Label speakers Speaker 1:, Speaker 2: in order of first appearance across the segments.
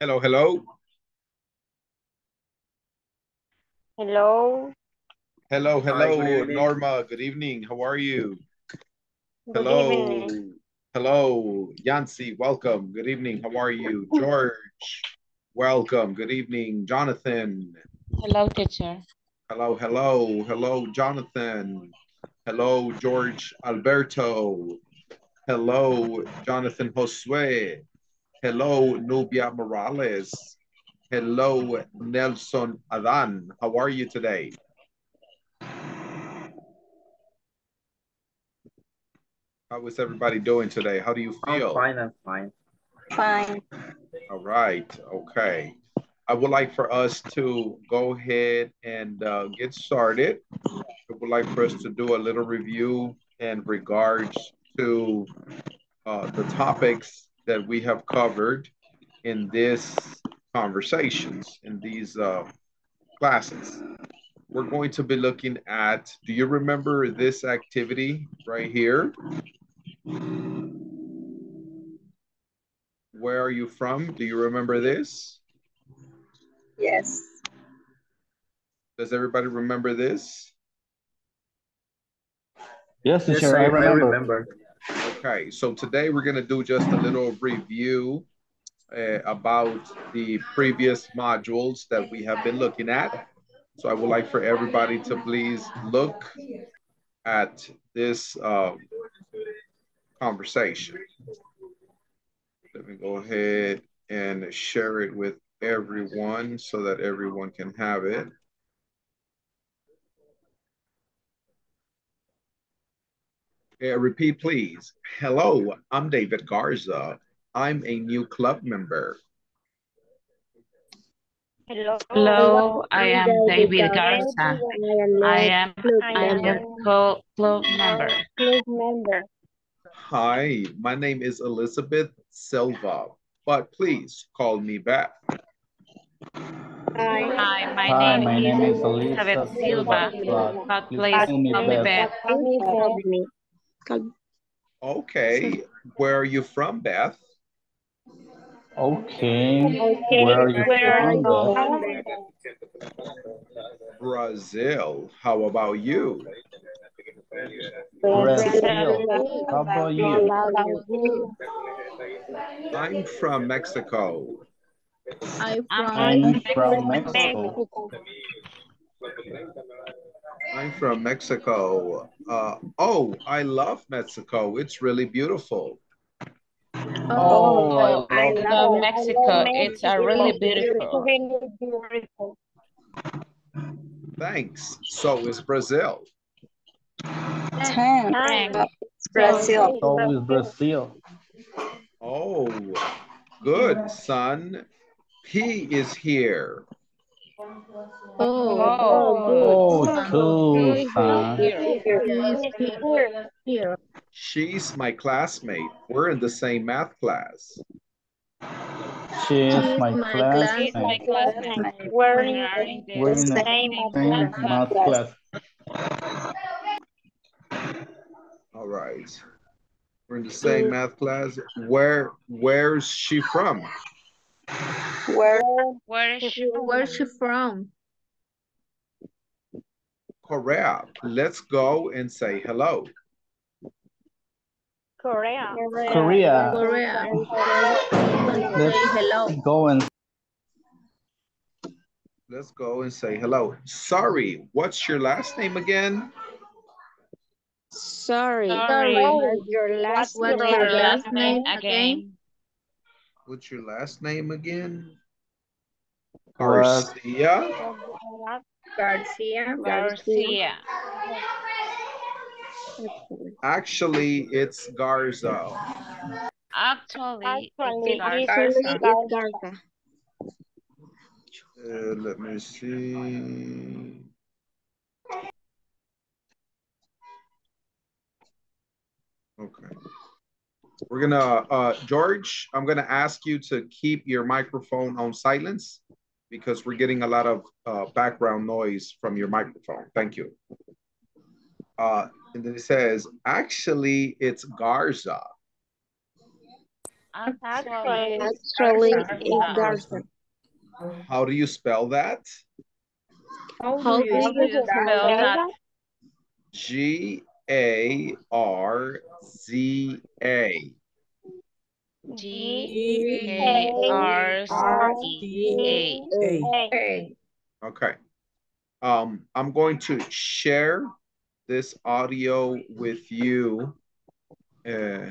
Speaker 1: Hello, hello.
Speaker 2: Hello.
Speaker 1: Hello,
Speaker 3: Hi,
Speaker 1: hello,
Speaker 3: good.
Speaker 1: Norma. Good evening. How are you?
Speaker 2: Good
Speaker 1: hello.
Speaker 2: evening.
Speaker 1: Hello, Yancy. Welcome. Good evening. How are you? George. Welcome. Good evening. Jonathan.
Speaker 4: Hello, teacher.
Speaker 1: Hello, hello. Hello, Jonathan. Hello, George Alberto. Hello, Jonathan Josue. Hello, Nubia Morales. Hello, Nelson Adan. How are you today? How is everybody doing today? How do you feel?
Speaker 3: I'm
Speaker 1: feel?
Speaker 3: fine, I'm fine.
Speaker 2: Fine.
Speaker 1: All right, okay. I would like for us to go ahead and uh, get started. I would like for us to do a little review in regards to uh, the topics that we have covered in this conversations, in these uh, classes. We're going to be looking at, do you remember this activity right here? Where are you from? Do you remember this?
Speaker 2: Yes.
Speaker 1: Does everybody remember this?
Speaker 5: Yes,
Speaker 3: Yes,
Speaker 5: teacher,
Speaker 3: I,
Speaker 5: I
Speaker 3: I
Speaker 5: remember.
Speaker 3: remember.
Speaker 1: Okay, so today we're going to do just a little review uh, about the previous modules that we have been looking at. So I would like for everybody to please look at this um, conversation. Let me go ahead and share it with everyone so that everyone can have it. Uh, repeat, please. Hello, I'm David Garza. I'm a new club member.
Speaker 2: Hello.
Speaker 4: Hello, I am David Garza. I am I am a co- club member.
Speaker 2: Club member.
Speaker 1: Hi, my name is Elizabeth Silva, but please call me Beth.
Speaker 2: Hi.
Speaker 4: Hi, my
Speaker 5: Hi,
Speaker 4: name
Speaker 5: my
Speaker 4: is
Speaker 5: name is
Speaker 4: Elizabeth Silva,
Speaker 5: Silva,
Speaker 4: but
Speaker 5: please
Speaker 4: please
Speaker 5: call me
Speaker 4: call me
Speaker 5: Beth.
Speaker 4: Beth.
Speaker 1: Okay, where are you from, Beth?
Speaker 5: Okay,
Speaker 2: Okay,
Speaker 5: where are you
Speaker 2: where are
Speaker 5: from,
Speaker 2: you
Speaker 5: Beth?
Speaker 2: from?
Speaker 1: Brazil. How about you?
Speaker 5: Brazil. How about you?
Speaker 1: I'm from Mexico.
Speaker 6: I'm
Speaker 4: I'm
Speaker 6: from
Speaker 4: Mexico.
Speaker 5: from Mexico.
Speaker 1: I'm from Mexico. Uh, oh, I love Mexico. It's really beautiful.
Speaker 5: Oh, I
Speaker 4: I
Speaker 5: love
Speaker 4: love Mexico. It's a really beautiful.
Speaker 2: really beautiful.
Speaker 1: Thanks. So is Brazil.
Speaker 4: Thanks.
Speaker 2: Brazil.
Speaker 5: so is Brazil.
Speaker 1: Oh, good, son. P is here.
Speaker 6: Oh,
Speaker 4: Oh,
Speaker 5: Oh.
Speaker 4: Here.
Speaker 2: Oh,
Speaker 6: Here.
Speaker 1: She's my classmate. We're in the same math class.
Speaker 5: She is
Speaker 6: She's
Speaker 5: my
Speaker 6: my
Speaker 4: She's my
Speaker 5: classmate.
Speaker 4: classmate.
Speaker 2: We're in
Speaker 4: are in
Speaker 5: We're
Speaker 4: the
Speaker 5: in
Speaker 4: same
Speaker 5: same
Speaker 4: class.
Speaker 5: math class.
Speaker 1: All right. We're in the same math class. Where where's she from?
Speaker 2: Where?
Speaker 4: Where is she?
Speaker 6: Where's she from?
Speaker 1: Korea. Let's go and say hello.
Speaker 2: Korea.
Speaker 5: Korea.
Speaker 6: Korea. Say
Speaker 5: Let's
Speaker 6: hello.
Speaker 5: go and
Speaker 1: Let's go and say hello. Sorry, what's your last name again?
Speaker 2: Sorry.
Speaker 4: Sorry.
Speaker 2: What's your last
Speaker 6: What's
Speaker 4: What's
Speaker 6: your
Speaker 4: your
Speaker 6: last
Speaker 4: last name
Speaker 6: name
Speaker 4: again?
Speaker 1: What's your last name again?
Speaker 5: What?
Speaker 1: Garcia.
Speaker 6: Garcia.
Speaker 4: Garcia.
Speaker 1: Actually, it's Garza.
Speaker 4: Actually,
Speaker 2: Actually,
Speaker 4: it's
Speaker 2: it's
Speaker 4: Garza.
Speaker 2: Garza.
Speaker 1: Uh, let me see. Okay. We're gonna, uh, George, I'm gonna ask you to keep your microphone on silence because we're getting a lot of uh, background noise from your microphone. Thank you. Uh, and then it says, actually, it's Garza.
Speaker 4: Actually,
Speaker 2: Actually, it's Garza.
Speaker 1: How do you spell that?
Speaker 6: How
Speaker 2: How
Speaker 6: do
Speaker 2: do
Speaker 6: you
Speaker 2: you
Speaker 6: spell that?
Speaker 4: spell that?
Speaker 1: G A R Z A.
Speaker 4: G A R C A.
Speaker 6: Okay.
Speaker 1: Okay. Um, I'm going to share this audio with you uh,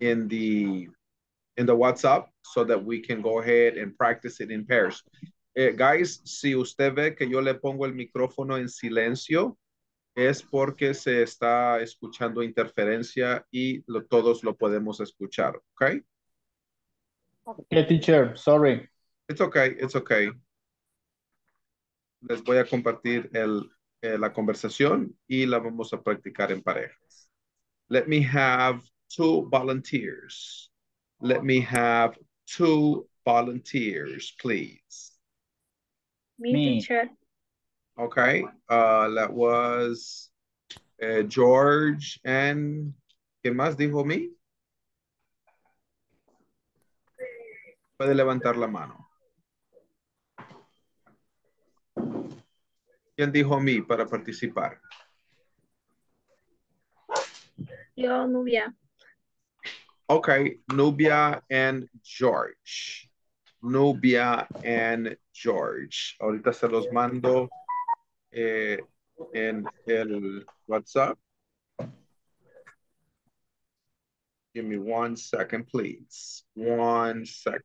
Speaker 1: in the in the WhatsApp so that we can go ahead and practice it in pairs. Eh, guys, si usted ve que yo le pongo el micrófono en silencio, es porque se está escuchando interferencia y lo- todos lo podemos escuchar, ¿ok?
Speaker 5: Okay, teacher, sorry.
Speaker 1: It's okay, it's okay. Les voy a compartir el, eh, la conversación y la vamos a practicar en parejas. Let me have two volunteers. Let me have two volunteers, please.
Speaker 6: Me,
Speaker 5: Me.
Speaker 6: teacher.
Speaker 1: Okay, uh, that was uh, George and ¿Qué más dijo mí? Puede levantar la mano. ¿Quién dijo mí para participar?
Speaker 6: Yo, Nubia.
Speaker 1: Okay, Nubia and George. Nubia and George. Ahorita se los mando eh, en el WhatsApp. Give me one second, please. One second.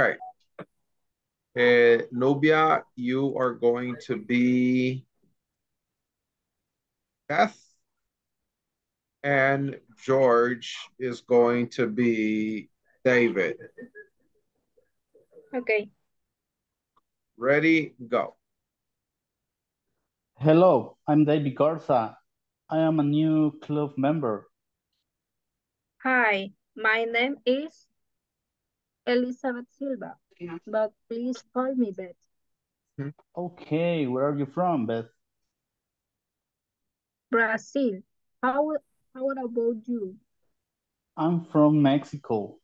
Speaker 1: Okay. Uh, Nubia, you are going to be Beth. And George is going to be David.
Speaker 6: Okay.
Speaker 1: Ready, go.
Speaker 5: Hello, I'm David Garza. I am a new club member.
Speaker 6: Hi, my name is Elizabeth Silva, but please call me Beth.
Speaker 5: Okay, where are you from, Beth?
Speaker 6: Brazil. How, how about you?
Speaker 5: I'm from Mexico.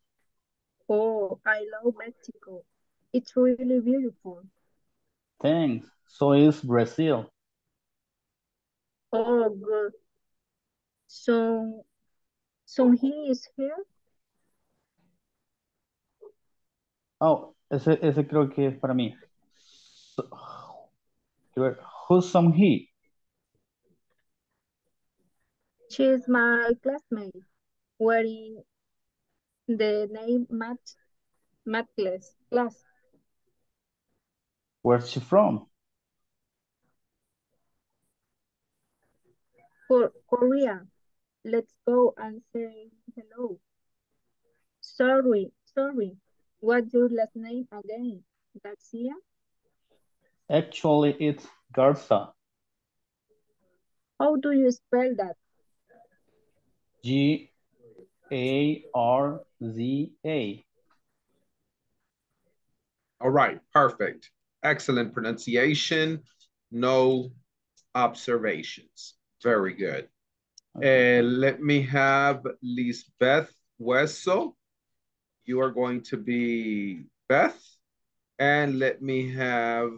Speaker 6: Oh, I love Mexico. It's really beautiful.
Speaker 5: Thanks. So is Brazil.
Speaker 6: Oh, good. So, so he is here?
Speaker 5: Oh, ese, ese creo que es para mí. So, who's some he?
Speaker 6: She's my classmate, wearing the name Matt, Matt class. class.
Speaker 5: Where's she from?
Speaker 6: For Korea. Let's go and say hello. Sorry, sorry. What's your last name again? Garcia?
Speaker 5: Actually, it's Garza.
Speaker 6: How do you spell that?
Speaker 5: G A R Z A.
Speaker 1: All right, perfect. Excellent pronunciation. No observations. Very good. Uh, let me have Lisbeth Huezo. You are going to be Beth. And let me have,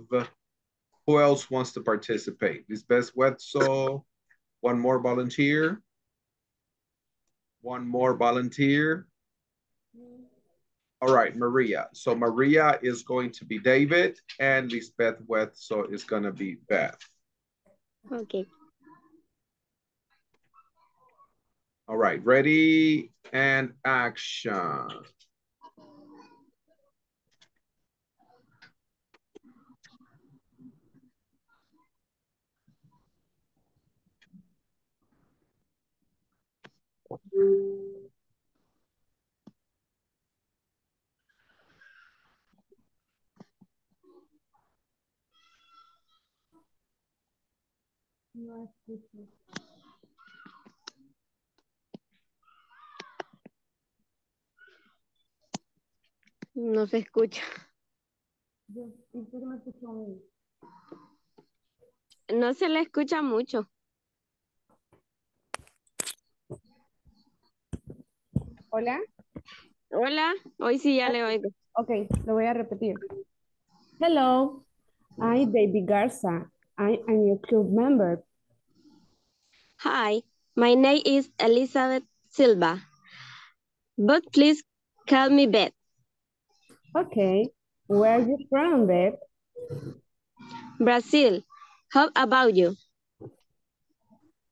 Speaker 1: who else wants to participate? Lisbeth Huezo, one more volunteer. One more volunteer. All right, Maria. So Maria is going to be David and Lisbeth So it's going to be Beth.
Speaker 2: Okay.
Speaker 1: All right, ready and action.
Speaker 2: No se escucha. No se le escucha mucho.
Speaker 3: Hola.
Speaker 2: Hola, hoy sí ya le oigo.
Speaker 3: Ok, lo voy a repetir. Hello, I'm David Garza. I'm a new club member.
Speaker 2: Hi, my name is Elizabeth Silva. But please call me Beth.
Speaker 3: Okay, where are you from, babe?
Speaker 2: Brazil. How about you?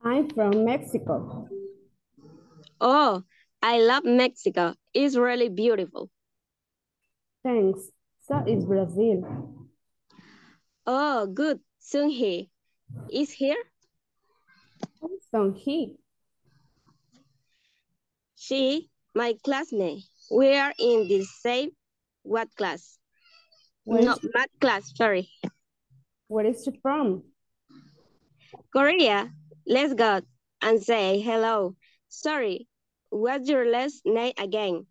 Speaker 3: I'm from Mexico.
Speaker 2: Oh, I love Mexico. It's really beautiful.
Speaker 3: Thanks. So is Brazil.
Speaker 2: Oh, good. Soon he is here.
Speaker 3: He.
Speaker 2: She, my classmate. We are in the same what class?
Speaker 3: Where
Speaker 2: no, math class, sorry.
Speaker 3: where is she from?
Speaker 2: Korea. Let's go and say hello. Sorry, what's your last name again?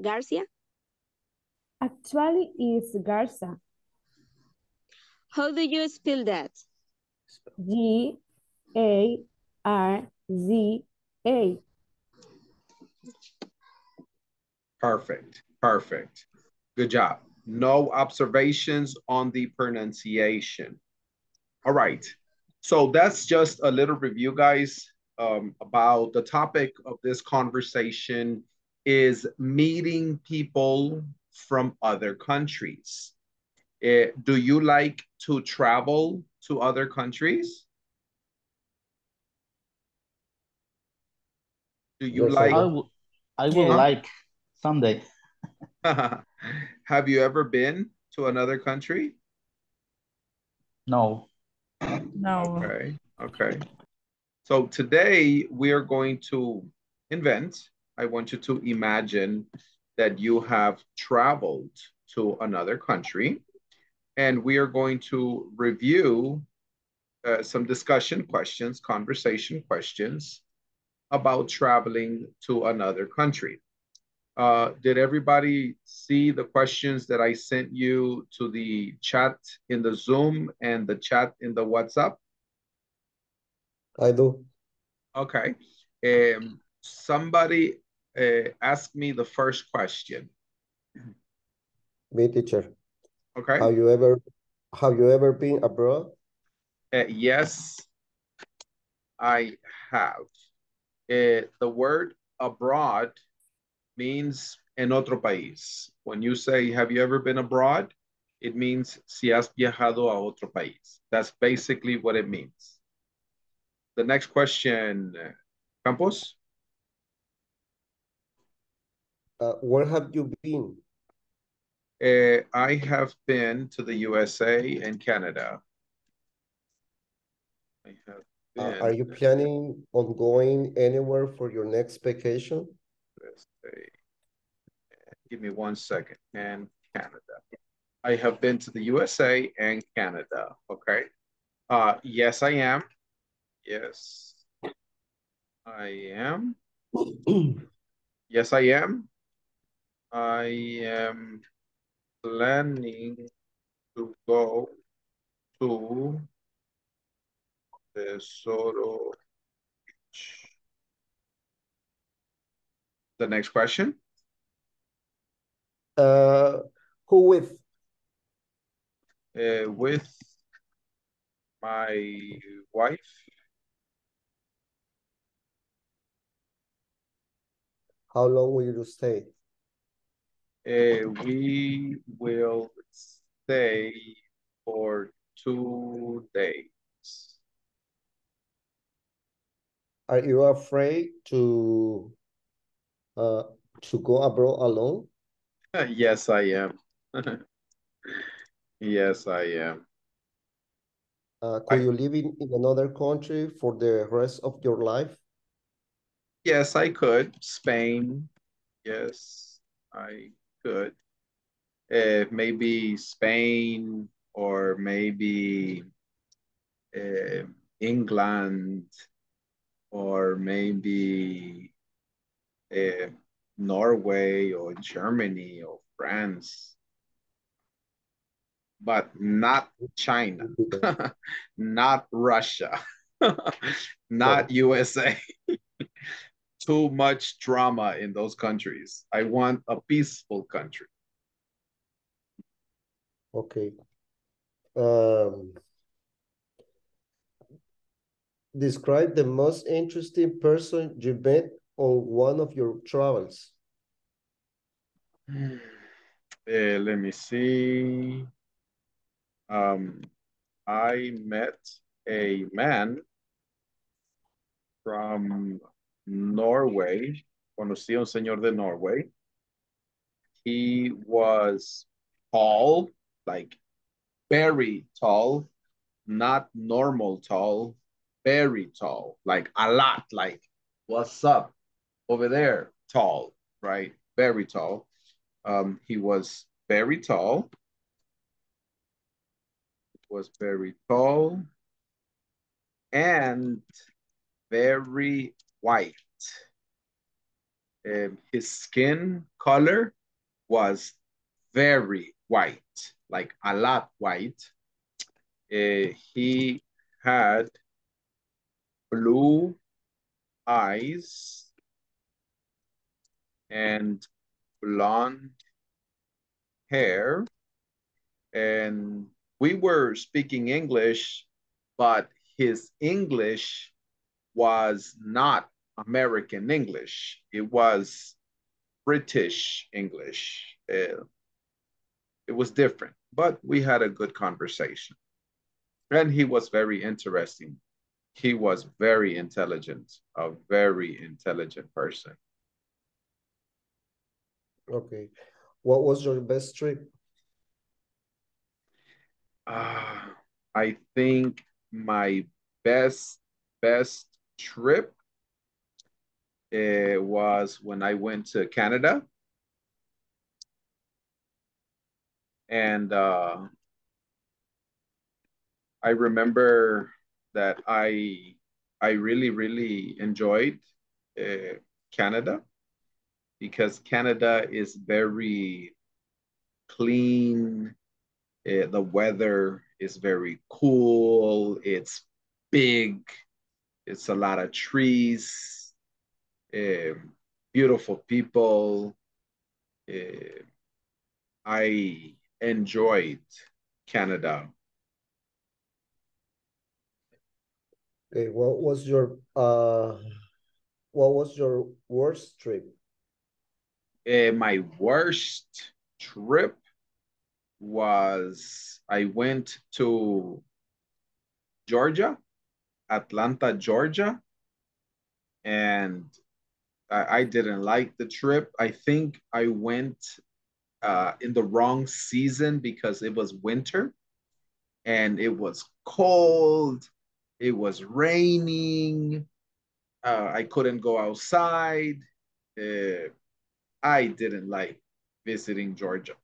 Speaker 2: Garcia?
Speaker 3: Actually, it's Garza.
Speaker 2: How do you spell that?
Speaker 3: G A R Z A.
Speaker 1: Perfect, perfect. Good job. No observations on the pronunciation. All right. So that's just a little review, guys, um, about the topic of this conversation is meeting people from other countries. Eh, do you like to travel to other countries? Do you
Speaker 5: I
Speaker 1: like,
Speaker 5: would, I would
Speaker 1: Yeah.
Speaker 5: like someday.
Speaker 1: have you ever been to another country?
Speaker 5: No.
Speaker 4: No.
Speaker 1: Okay, okay. So today we are going to invent. I want you to imagine that you have traveled to another country and we are going to review uh, some discussion questions, conversation questions about traveling to another country. Uh, did everybody see the questions that I sent you to the chat in the Zoom and the chat in the WhatsApp?
Speaker 7: I do.
Speaker 1: Okay. Um, somebody uh, asked me the first question.
Speaker 7: Me, teacher.
Speaker 1: Okay.
Speaker 7: Have you ever have you ever been abroad?
Speaker 1: Uh, yes, I have. Uh, the word abroad means en otro país. When you say, have you ever been abroad? It means si has viajado a otro país. That's basically what it means. The next question, Campos.
Speaker 7: Uh, where have you been?
Speaker 1: Uh, I have been to the USA and Canada. I have
Speaker 7: Uh, are you planning on going anywhere for your next vacation?
Speaker 1: USA. Give me one second. And Canada. I have been to the USA and Canada. Okay. Uh, yes, I am. Yes, I am. Yes, I am. I am planning to go to Tesoro Beach. The next question.
Speaker 7: Uh, who with?
Speaker 1: Uh, with my wife.
Speaker 7: How long will you stay?
Speaker 1: Uh, we will stay for two days.
Speaker 7: Are you afraid to uh to go abroad alone?
Speaker 1: Yes, I am. Yes, I am.
Speaker 7: Uh, could
Speaker 1: I-
Speaker 7: you live in, in another country for the rest of your life?
Speaker 1: Yes, I could. Spain. Yes, I could. Uh, maybe Spain or maybe uh, England or maybe uh, Norway or Germany or France. but not China, not Russia, not USA. Too much drama in those countries. I want a peaceful country.
Speaker 7: Okay. Um, describe the most interesting person you met on one of your travels.
Speaker 1: Uh, let me see. Um, I met a man from Norway. Conocí a un señor de Norway. He was tall, like very tall, not normal tall, very tall, like a lot, like what's up over there, tall, right? Very tall. Um, he was very tall. Was very tall and very white. Um, his skin color was very white, like a lot white. Uh, he had blue eyes and blonde hair. And we were speaking English, but his English was not American English. It was British English. Uh, it was different, but we had a good conversation. And he was very interesting. He was very intelligent, a very intelligent person.
Speaker 7: Okay. What was your best trip?
Speaker 1: Uh, I think my best, best trip uh, was when I went to Canada. And uh, I remember that I I really, really enjoyed uh, Canada because Canada is very clean. Uh, the weather is very cool. It's big. It's a lot of trees. Uh, beautiful people. Uh, I enjoyed Canada.
Speaker 7: Okay, what was your uh what was your worst trip?
Speaker 1: Uh, my worst trip was I went to Georgia, Atlanta, Georgia, and I, I didn't like the trip. I think I went uh, in the wrong season because it was winter and it was cold, it was raining, uh, I couldn't go outside. Uh, I didn't like visiting Georgia.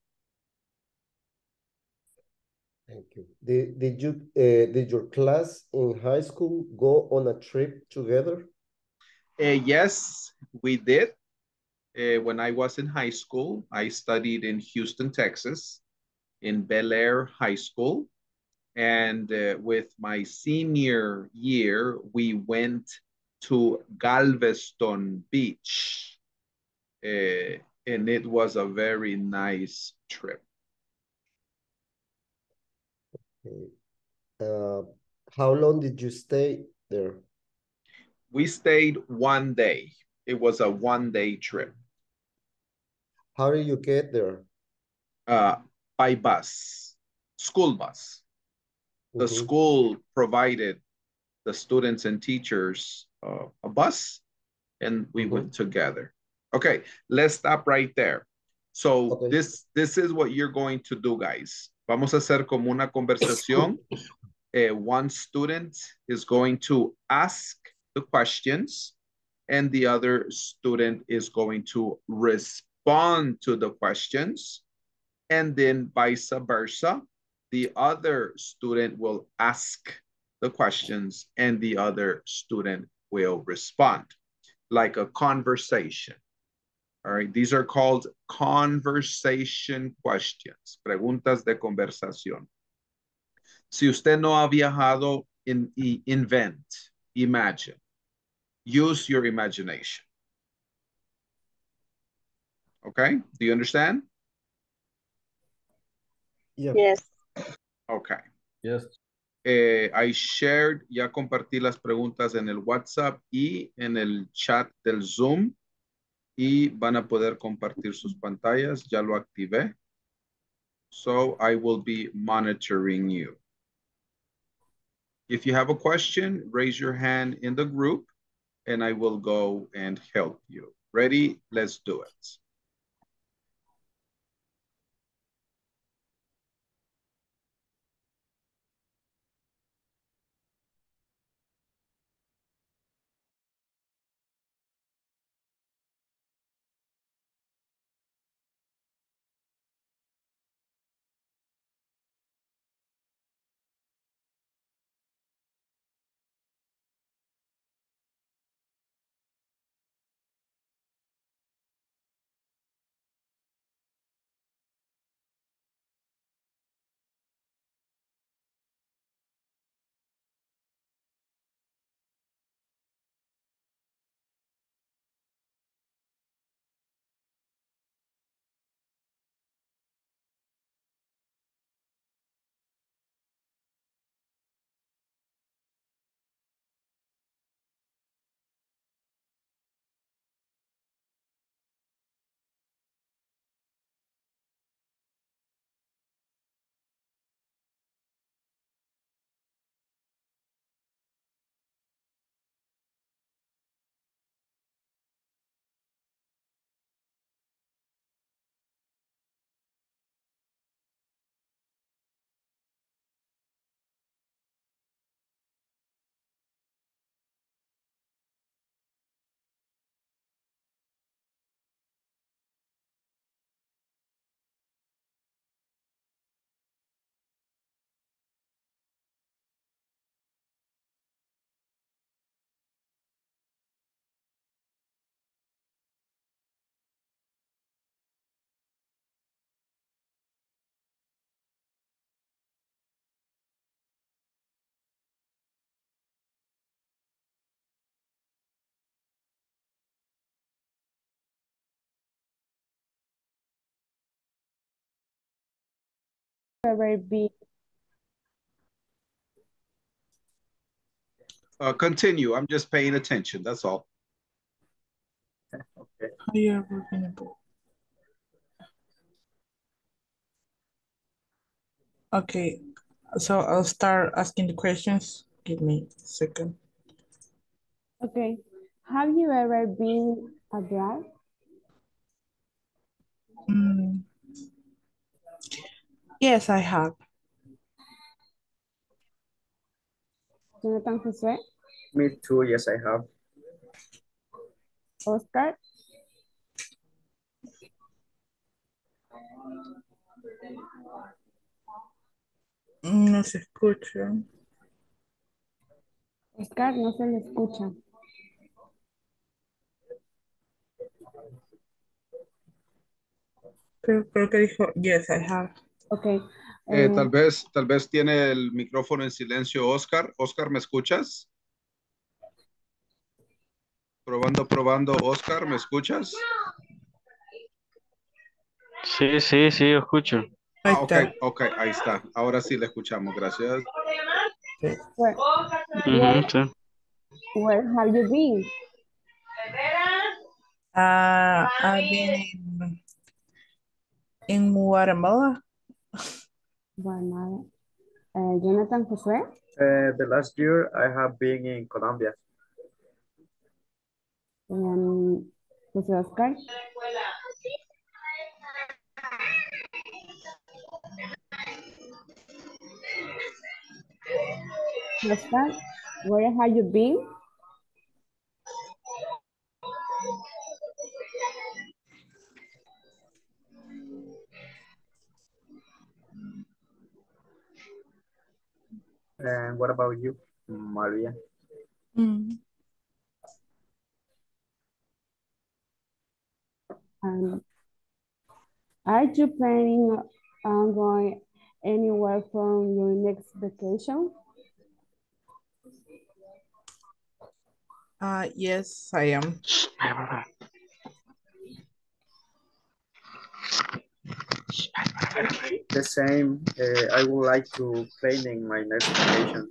Speaker 7: Thank you. Did, did you uh, did your class in high school go on a trip together?
Speaker 1: Uh, yes, we did. Uh, when I was in high school, I studied in Houston, Texas, in Bellaire High School. And with my senior year, we went to Galveston Beach. And it was a very nice trip.
Speaker 7: Okay. Uh, how long did you stay there?
Speaker 1: We stayed one day. It was a one day trip.
Speaker 7: How did you get there?
Speaker 1: Uh, by bus, school bus. The
Speaker 7: Mhm.
Speaker 1: school provided the students and teachers uh, a bus, and we
Speaker 7: Mhm.
Speaker 1: went together. Okay, let's stop right there. So
Speaker 7: Okay.
Speaker 1: this this is what you're going to do, guys. Vamos a hacer como una conversación. Uh, one student is going to ask the questions, and the other student is going to respond to the questions, and then vice versa. The other student will ask the questions, and the other student will respond, like a conversation. All right, these are called conversation questions, preguntas de conversación. Si usted no ha viajado, in, invent, imagine. Use your imagination. Okay, do you understand?
Speaker 7: Yeah.
Speaker 2: Yes.
Speaker 1: Okay.
Speaker 5: Yes.
Speaker 1: Eh, I shared, ya compartí las preguntas en el WhatsApp y en el chat del Zoom. Y van a poder compartir sus pantallas. Ya lo activé. So I will be monitoring you. If you have a question, raise your hand in the group and I will go and help you. Ready? Let's do it.
Speaker 3: Ever been
Speaker 1: Uh, continue. I'm just paying attention. That's all.
Speaker 8: Okay.
Speaker 9: Have you ever been able? Okay, so I'll start asking the questions. Give me a second.
Speaker 3: Okay. Have you ever been abroad?
Speaker 9: Mm. Yes, I have.
Speaker 3: Jonathan José,
Speaker 8: Me too, yes, I have.
Speaker 3: Oscar,
Speaker 9: No se escucha.
Speaker 3: Oscar, no se le escucha.
Speaker 9: Creo, creo que dijo, yes, I have.
Speaker 3: Ok.
Speaker 1: Eh,
Speaker 3: eh,
Speaker 1: tal vez, tal vez tiene el micrófono en silencio, Oscar. Oscar, ¿me escuchas? Probando, probando. Oscar, ¿me escuchas?
Speaker 10: Sí, sí, sí, escucho.
Speaker 9: Ahí
Speaker 1: Ah, ok,
Speaker 9: está.
Speaker 1: ok, ahí está. Ahora sí le escuchamos, gracias.
Speaker 3: where,
Speaker 10: sí.
Speaker 3: where have you been?
Speaker 9: Uh, I've been in, in Guatemala.
Speaker 3: Bueno, eh, Jonathan José,
Speaker 8: Uh, the last year I have been in Colombia.
Speaker 3: em, José Oscar, Oscar, where have you been?
Speaker 8: What about you, Maria?
Speaker 9: Mm.
Speaker 3: Um, are you planning on going anywhere from your next vacation?
Speaker 9: Uh, yes, I am.
Speaker 8: The same. Uh, I would like to planning my next vacation.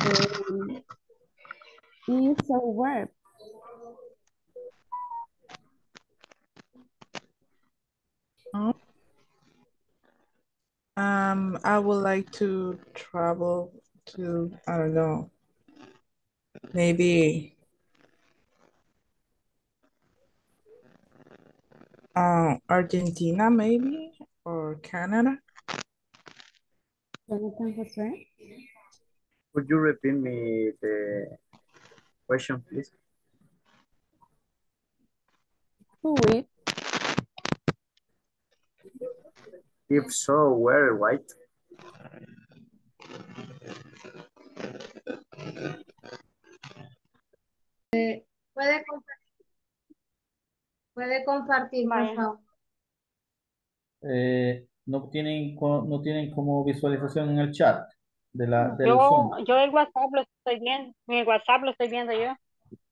Speaker 3: Um, is a verb.
Speaker 9: Um, I would like to travel to, I don't know, maybe uh, Argentina, maybe, or Canada.
Speaker 3: Jonathan Jose.
Speaker 8: Could you repeat me the question, please?
Speaker 3: Who it?
Speaker 8: If so, where, right?
Speaker 11: Puede compartir, puede compartir, por favor.
Speaker 5: Eh, no tienen, no tienen como visualización en el chat de la, del
Speaker 4: Yo,
Speaker 5: Zoom.
Speaker 4: yo el WhatsApp lo estoy viendo, en el WhatsApp lo estoy viendo yo.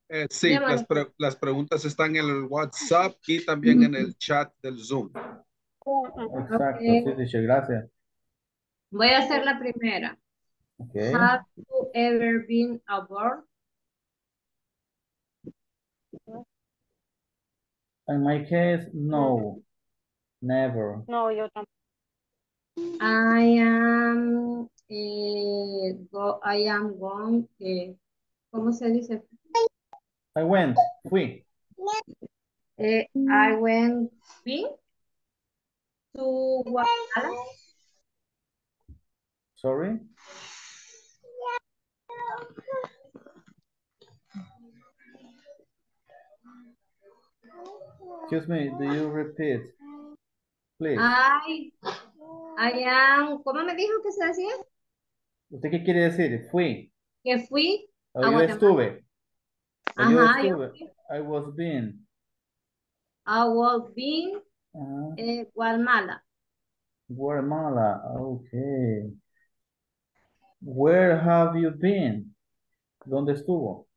Speaker 1: Eh, sí, las, pre- las preguntas están en el WhatsApp y también en el chat del Zoom.
Speaker 5: Exacto,
Speaker 11: Ok.
Speaker 5: sí, dice, gracias.
Speaker 11: Voy a hacer la primera.
Speaker 5: Ok.
Speaker 11: Have you ever been aboard?
Speaker 5: In my case, no, never.
Speaker 4: No, yo tampoco.
Speaker 11: I am, eh, go, I am going, eh, ¿cómo se dice?
Speaker 5: I went, fui.
Speaker 11: Eh, I went been to Guatemala.
Speaker 5: Sorry. Excuse me, do you repeat? Please.
Speaker 11: I, I am, ¿cómo me dijo que se decía?
Speaker 5: ¿Usted qué quiere decir? Fui.
Speaker 11: Que fui
Speaker 5: O
Speaker 11: a
Speaker 5: yo estuve. O yo estuve. I was been.
Speaker 11: I was been
Speaker 5: Ah,
Speaker 11: eh, Guatemala.
Speaker 5: Guatemala. Okay. Where have you been? ¿Dónde estuvo?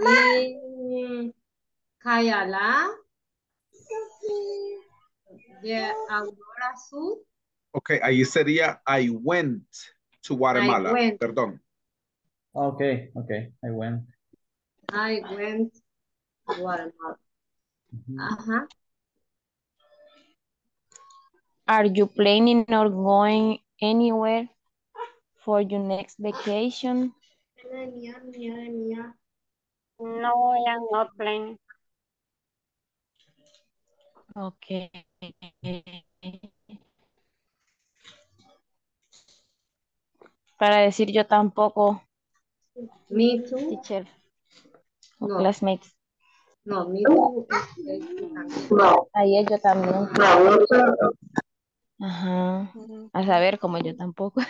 Speaker 11: En Cayala, de Aurora Sur.
Speaker 1: Ok, ahí sería I went to Guatemala.
Speaker 11: went.
Speaker 1: Perdón.
Speaker 5: Okay, okay. I went.
Speaker 11: I went to Guatemala.
Speaker 5: Ujú.
Speaker 11: Ajá.
Speaker 12: Are you planning or going anywhere for your next vacation?
Speaker 4: No, I am not playing.
Speaker 12: Okay. Para decir yo tampoco,
Speaker 11: Me too.
Speaker 12: teacher
Speaker 11: No.
Speaker 12: classmates.
Speaker 11: No, me too. este, también.
Speaker 12: Ayer yo también. Ajá. A saber, como yo tampoco.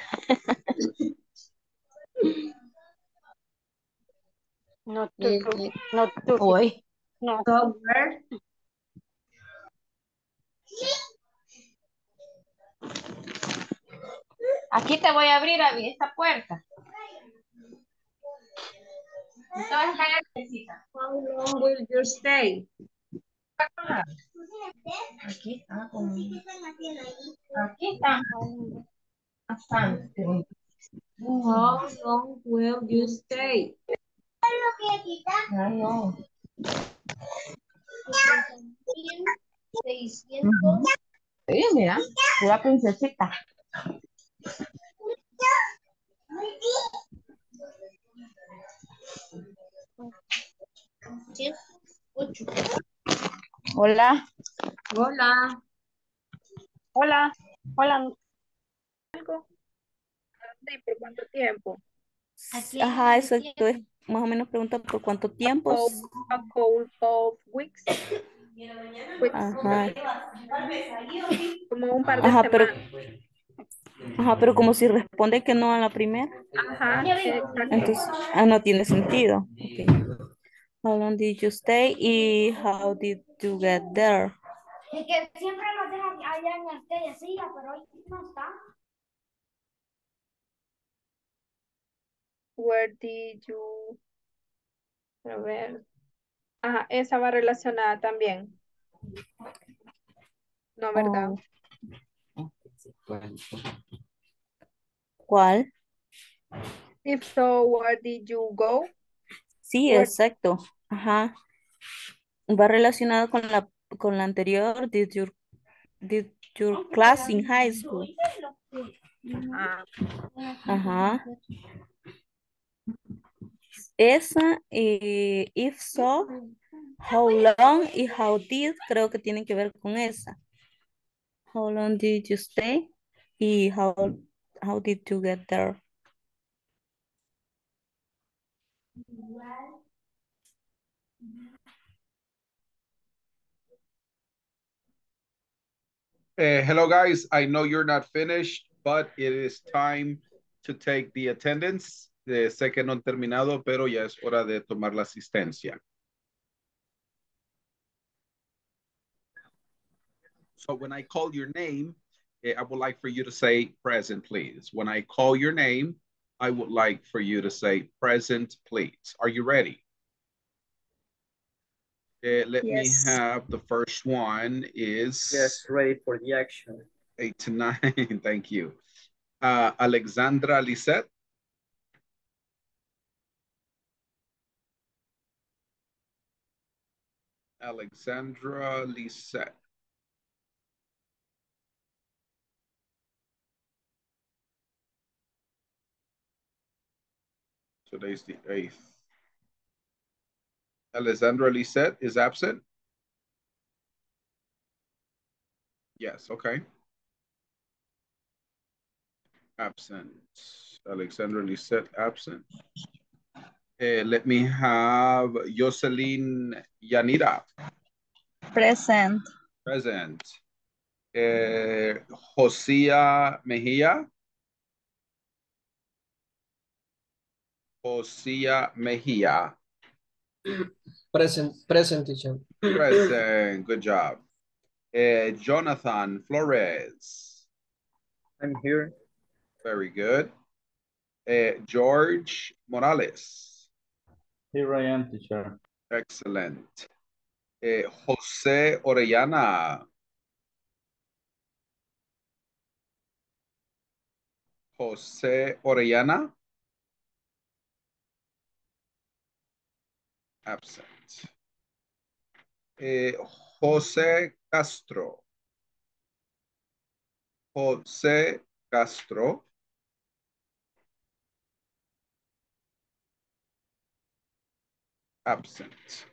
Speaker 4: To,
Speaker 11: eh,
Speaker 4: not to.
Speaker 12: Hoy.
Speaker 4: No.
Speaker 11: so where?
Speaker 12: Aquí te voy a abrir, esta puerta. No te vas a caer, Teresita.
Speaker 11: How long will you stay?
Speaker 12: Aquí está conmigo. Aquí está.
Speaker 11: How long will you stay?
Speaker 12: Ay, no. Sí, mira, la princesita. Hola.
Speaker 11: Hola.
Speaker 4: Hola, hola.
Speaker 6: Sí, ¿por cuánto tiempo?
Speaker 13: Ajá, exacto. Es más o menos pregunta por cuánto tiempo.
Speaker 6: A couple of weeks. Weeks,
Speaker 13: Ajá.
Speaker 6: Como un par de
Speaker 13: Ajá, pero, ajá, pero como si responde que no a la primera,
Speaker 6: Ajá,
Speaker 13: entonces ah, no tiene sentido. Ok. How long did you stay? Y how did you get there?
Speaker 14: Y que siempre nos deja allá en el decía, pero hoy no está.
Speaker 6: Where did you... A ver. Ajá, esa va relacionada también. No, ¿verdad?
Speaker 13: ¿Cuál?
Speaker 6: If so, where did you go?
Speaker 13: Sí,
Speaker 6: Where-
Speaker 13: exacto. Ajá. Va relacionado con la con la anterior. Did your did your class in high school?
Speaker 6: Ah,
Speaker 13: Ajá. Esa, eh, if so, how long y how did, creo que tienen que ver con esa. How long did you stay? Y how, how did you get there?
Speaker 1: Uh, hello, guys. I know you're not finished, but it is time to take the attendance. Eh, sé que no han terminado, pero ya es hora de tomar la asistencia. So when I call your name, eh, I would like for you to say present, please. When I call your name, I would like for you to say present, please. Are you ready? Eh, let
Speaker 8: Yes.
Speaker 1: me have the first one is
Speaker 8: Yes, ready for the action.
Speaker 1: eight to nine. Thank you. Uh, Alexandra Lisette. Alexandra Lisette. Today's the eighth. Alexandra Lisette is absent? Yes, okay. Absent. Alexandra Lisette absent. Eh, let me have Jocelyn Yanira
Speaker 15: Present.
Speaker 1: present. Eh, Josia Mejia. Josia Mejia.
Speaker 16: Present, present teacher.
Speaker 1: Present. Good job. Eh, Jonathan Flores.
Speaker 8: I'm here.
Speaker 1: Very good. Eh, George Morales.
Speaker 5: Here I am, teacher.
Speaker 1: Excellent. Eh, Jose Orellana. Jose Orellana. Absent. Eh, Jose Castro. Jose Castro. Absent.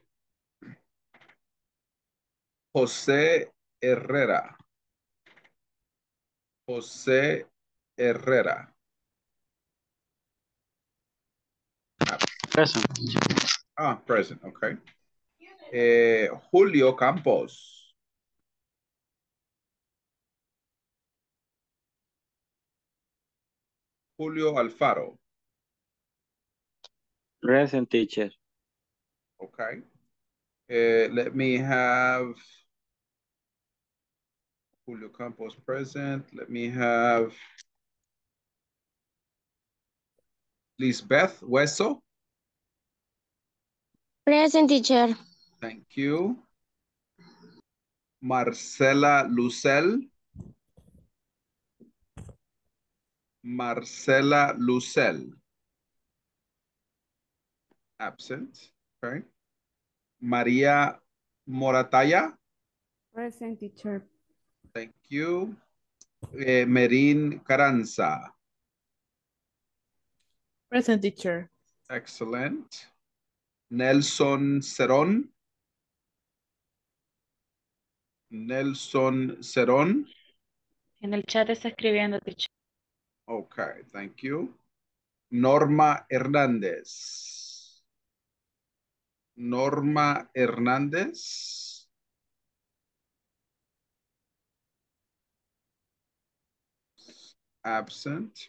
Speaker 1: José Herrera. José Herrera.
Speaker 10: Present.
Speaker 1: Ah, present, okay. Eh, Julio Campos. Julio Alfaro.
Speaker 10: Present teacher.
Speaker 1: Okay. Eh, let me have Julio Campos present. Let me have Lisbeth Huezo.
Speaker 2: Present teacher.
Speaker 1: Thank you. Marcela Lucel. Marcela Lucel. Absent. Okay. María Morataya.
Speaker 3: Present teacher.
Speaker 1: Thank you. Eh, Merin Caranza.
Speaker 9: Present teacher.
Speaker 1: Excellent. Nelson Cerón. Nelson Cerón.
Speaker 4: En el chat está escribiendo, teacher.
Speaker 1: Okay, thank you. Norma Hernández. Norma Hernández. Absent.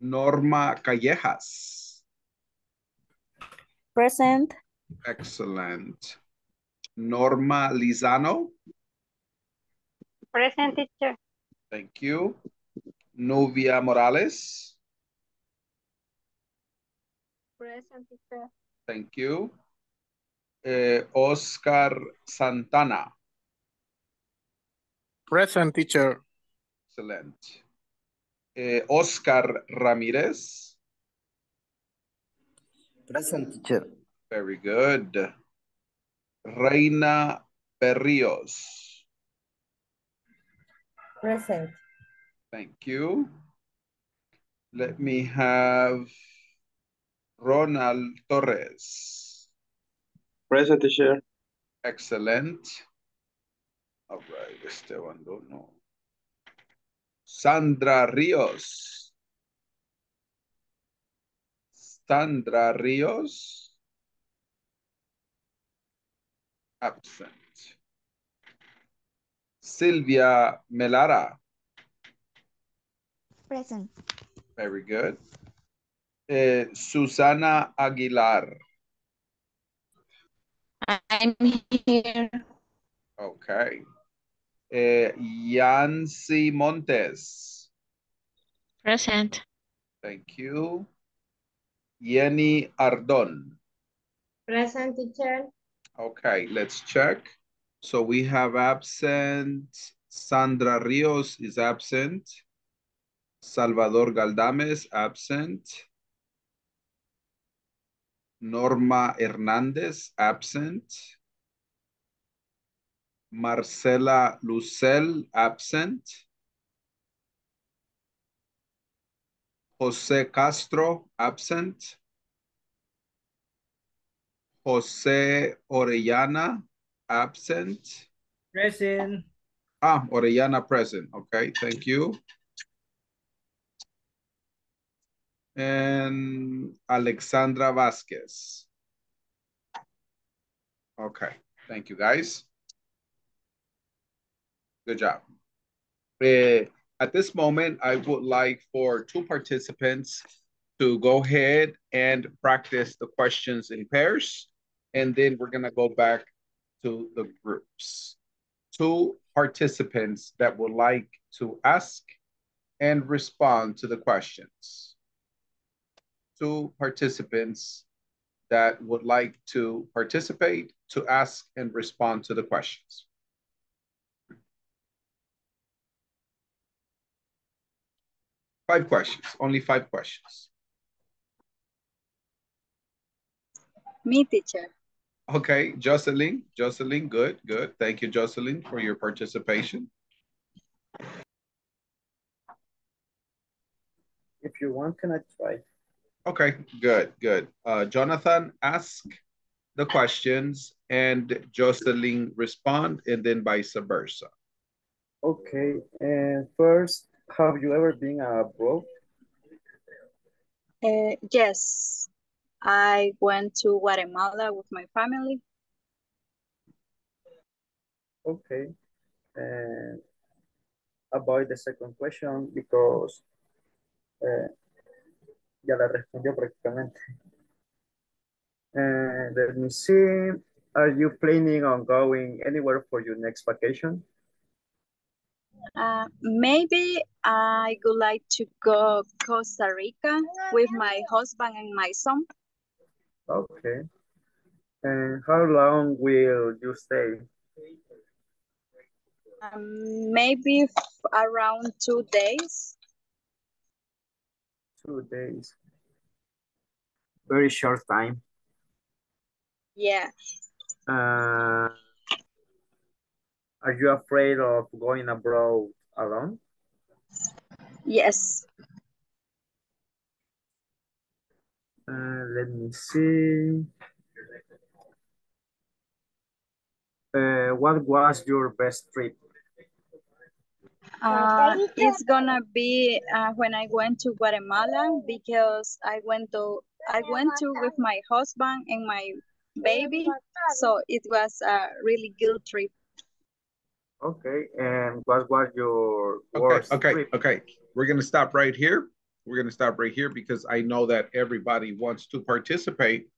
Speaker 1: Norma Callejas.
Speaker 13: Present.
Speaker 1: Excellent. Norma Lizano.
Speaker 17: Present teacher.
Speaker 1: Thank you. Novia Morales.
Speaker 6: Present teacher.
Speaker 1: Thank you. Uh, Oscar Santana.
Speaker 18: Present teacher.
Speaker 1: Excellent. Uh, Oscar Ramirez.
Speaker 8: Present teacher.
Speaker 1: Very good. Reina Berrios.
Speaker 19: Present.
Speaker 1: Thank you. Let me have Ronald Torres.
Speaker 18: Present teacher.
Speaker 1: Excellent. All right, Esteban, don't know. Sandra Rios. Sandra Rios. Absent. Silvia Melara.
Speaker 19: Present.
Speaker 1: Very good. Eh, Susana Aguilar.
Speaker 12: I'm here.
Speaker 1: Okay. Eh, Yancy Montes.
Speaker 4: Present.
Speaker 1: Thank you. Yenny Ardon.
Speaker 11: Present teacher.
Speaker 1: Okay, let's check. So we have absent. Sandra Rios is absent. Salvador Galdames absent. Norma Hernandez absent. Marcela Lucel absent. Jose Castro absent. Jose Orellana absent.
Speaker 20: Present.
Speaker 1: Ah, Orellana present. Okay, thank you. And Alexandra Vasquez. Okay, thank you guys. Good job. Uh, at this moment, I would like for two participants to go ahead and practice the questions in pairs, and then we're gonna go back to the groups. Two participants that would like to ask and respond to the questions. Two participants that would like to participate, to ask and respond to the questions. Five questions, only five questions.
Speaker 15: Me, teacher.
Speaker 1: Okay, Jocelyn, Jocelyn, good, good. Thank you, Jocelyn, for your participation.
Speaker 8: If you want, can I try?
Speaker 1: Okay, good, good. Uh, Jonathan, ask the questions and Jocelyn respond and then vice versa.
Speaker 8: Okay, and first, have you ever been abroad?
Speaker 15: Uh, yes, I went to Guatemala with my family.
Speaker 8: Okay, and about the second question because eh, ya la respondió prácticamente. And let me see. Are you planning on going anywhere for your next vacation?
Speaker 15: Uh, maybe I would like to go Costa Rica with my husband and my son.
Speaker 8: Okay. And how long will you stay?
Speaker 15: Um, maybe around two days.
Speaker 8: Two days. Very short time.
Speaker 15: Yeah.
Speaker 8: Uh, are you afraid of going abroad alone?
Speaker 15: Yes.
Speaker 8: Uh, let me see. Uh, what was your best trip?
Speaker 15: Uh, it's gonna be uh, when I went to Guatemala because I went to I went to with my husband and my baby, so it was a really good trip.
Speaker 8: Okay, and what was your
Speaker 1: Okay,
Speaker 8: worst
Speaker 1: okay,
Speaker 8: trip?
Speaker 1: okay. We're gonna stop right here. We're gonna stop right here because I know that everybody wants to participate.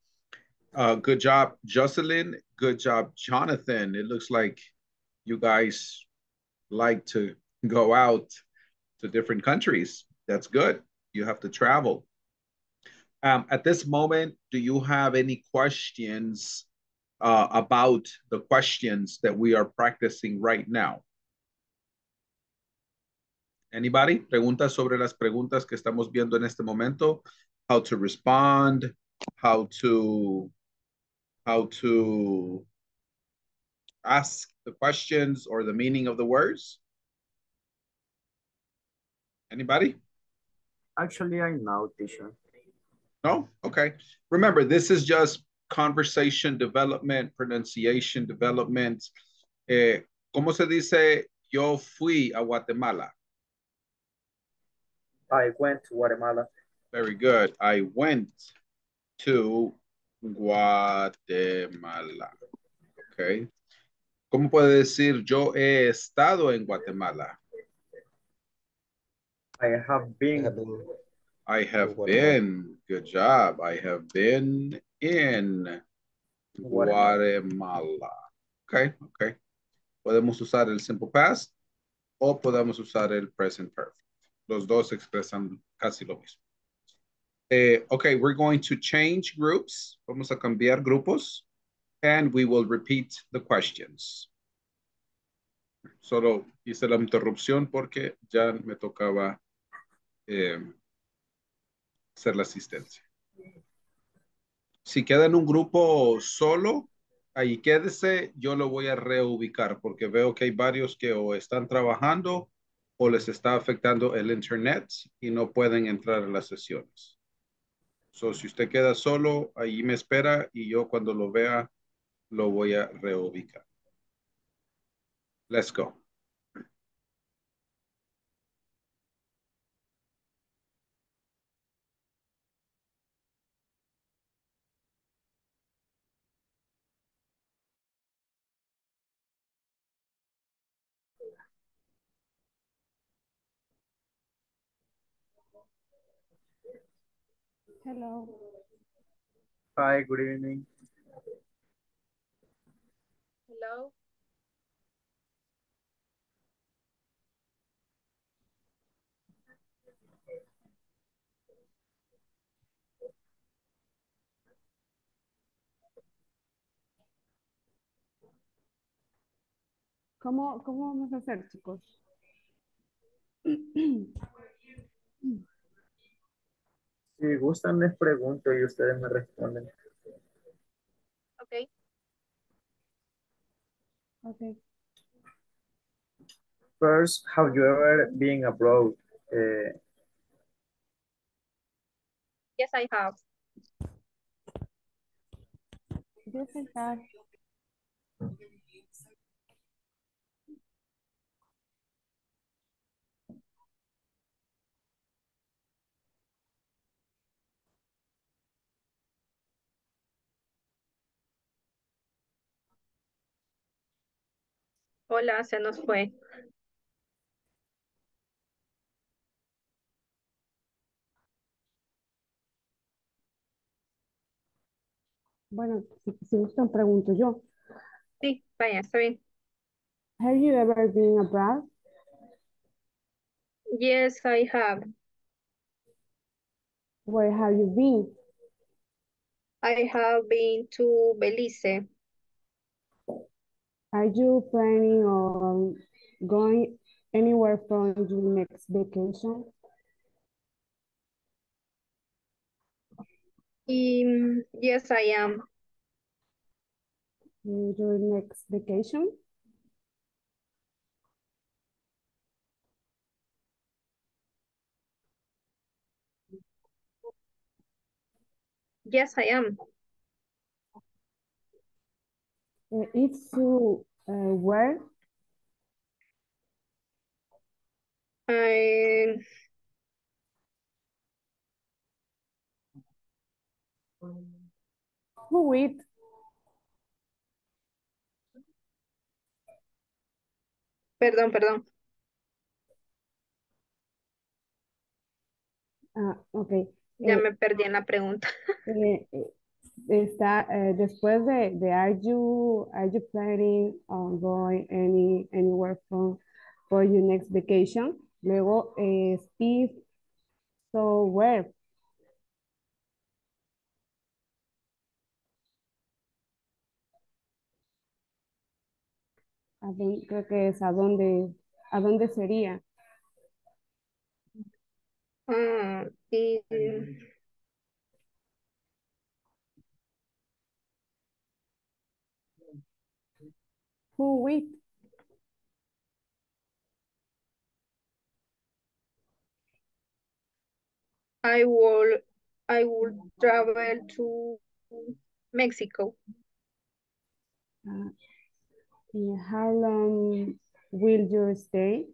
Speaker 1: Uh, good job, Jocelyn. Good job, Jonathan. It looks like you guys like to go out to different countries. That's good. You have to travel. Um, at this moment, do you have any questions uh, about the questions that we are practicing right now? Anybody? Preguntas sobre las preguntas que estamos viendo en este momento? How to respond, how to, how to ask the questions or the meaning of the words? Anybody?
Speaker 8: Actually, I know, teacher.
Speaker 1: No? Okay. Remember, this is just conversation development, pronunciation development. Eh, ¿Cómo se dice yo fui a Guatemala?
Speaker 8: I went to Guatemala.
Speaker 1: Very good. I went to Guatemala. Okay. ¿Cómo puede decir yo he estado en Guatemala?
Speaker 8: I have been.
Speaker 1: I have been. Good job. I have been in Guatemala. Okay, okay. Podemos usar el simple past o podemos usar el present perfect. Los dos expresan casi lo mismo. Eh, okay, we're going to change groups. Vamos a cambiar grupos. And we will repeat the questions. Solo hice la interrupción porque ya me tocaba eh, hacer la asistencia. Si queda en un grupo solo, ahí quédese, yo lo voy a reubicar porque veo que hay varios que o están trabajando o les está afectando el internet y no pueden entrar a las sesiones. So, si usted queda solo, ahí me espera y yo cuando lo vea lo voy a reubicar. Let's go.
Speaker 3: Hello.
Speaker 8: Hi, good evening.
Speaker 6: Hello.
Speaker 3: ¿Cómo, cómo vamos a hacer, chicos?
Speaker 8: Si gustan, les pregunto y ustedes me responden.
Speaker 6: Okay.
Speaker 3: Okay.
Speaker 8: First, have you ever been abroad? Eh,
Speaker 6: Yes, I have.
Speaker 3: Yes, I have.
Speaker 6: Hola, se nos fue.
Speaker 3: Bueno, si, si gustan, pregunto yo.
Speaker 6: Sí, vaya, está bien.
Speaker 3: Have you ever been abroad?
Speaker 6: Yes, I have.
Speaker 3: Where have you been?
Speaker 6: I have been to Belize.
Speaker 3: Are you planning on going anywhere from your next vacation?
Speaker 6: Um, yes, I am.
Speaker 3: Mm, Your next vacation?
Speaker 6: Yes, I am.
Speaker 3: Uh, If so, uh, where?
Speaker 6: I,
Speaker 3: Who with?
Speaker 6: perdón, perdón.
Speaker 3: Ah, ok.
Speaker 6: Ya
Speaker 3: Eh,
Speaker 6: me perdí en la pregunta.
Speaker 3: eh, eh, está eh, después de, de are you are you planning on going any anywhere from for your next vacation. Luego es if so where ¿A dónde- creo que es a dónde a dónde sería
Speaker 6: Ah, y-
Speaker 3: who with
Speaker 6: I will I will travel to Mexico.
Speaker 3: Uh, how long will you stay